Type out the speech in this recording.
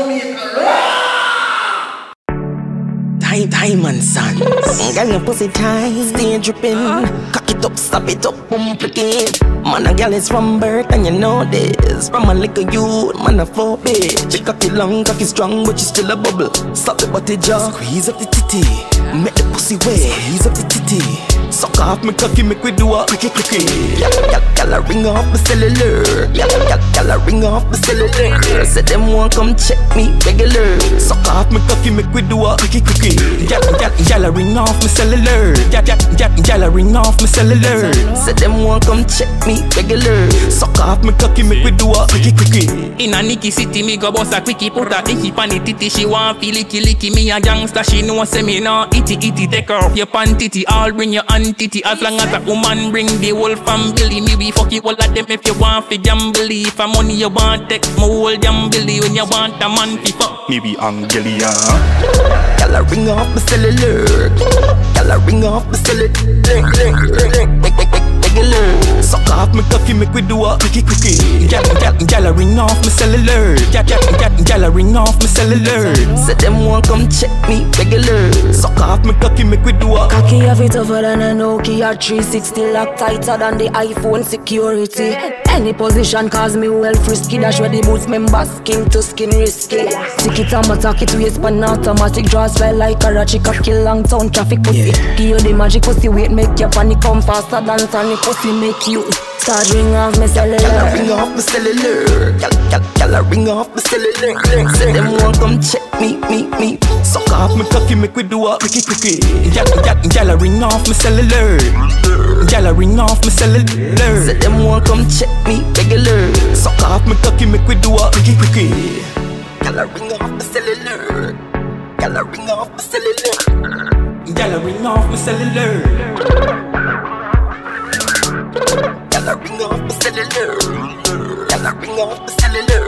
Time, time and sons. Girl, your pussy tight, stay dripping. Cock it up, stop it up, pump again. Man, a girl is from birth, and you know this. From a little youth, man, a four bitch. Your cocky long, cocky strong, but you still a bubble. Stop the body jaw, squeeze up the titty. Make the pussy wet, squeeze up the titty. Suck off me cocky, make we do a quickie quickie. Gal, gal, gal, a ring off my cellular. Gal, gal, gal, a ring off my cellular. Say them want come check me regular. Suck off me cocky, make we do a quickie quickie. A ring off my cellular. A ring off my cellular. Say them want come check me regular. Suck off me cocky, make we do a quickie quickie. In a Nicky City, me go boss a quickie, put a icky pan it titty. She want feel licky licky. Me a gangster, she know say me no itty itty. Take her off your pantity, I'll bring your auntie. As long as a woman bring the whole family, me we fuck you all of them if you want fi gamble. If a money you want, take my whole gamble. When you want a man fi fuck, me be Angelia. Gal, a ring off my cellular. Gal, a ring off my cellular. Suck off me cocky, make we do a quickie quickie. Gal, gal, gal, ring off my cellular. Gal, gal, gal, gal, ring off my cellular. Say them want come check me regular. Suck off me cocky, make we do a Cocky have it tougher than a Nokia 360 Lock tighter than the iPhone security Any position cause me well frisky Dash where the boots member skin to skin risky Stick it on my talk it waist pan automatic Draws fly like ratchet Cocky long town traffic pussy Give you the magic pussy weight make your panic come faster than tonic pussy make you Start ring off me cellular ring off my cellular. Gal, ring off my cellular. Say them want come check me, me, me. Suck off me cocky, make we do quickie. Gal, gal, gal, ring off my cellular. Gal, a ring off my Say cellular. them want come check me regular. Suck off me cocky, make we do a quickie quickie. Gal, a ring off my cellular. Gal, a ring off my cellular. Gal, a ring off my cellular. Gal, a ring off my cellular. Gal, a ring off my cellular.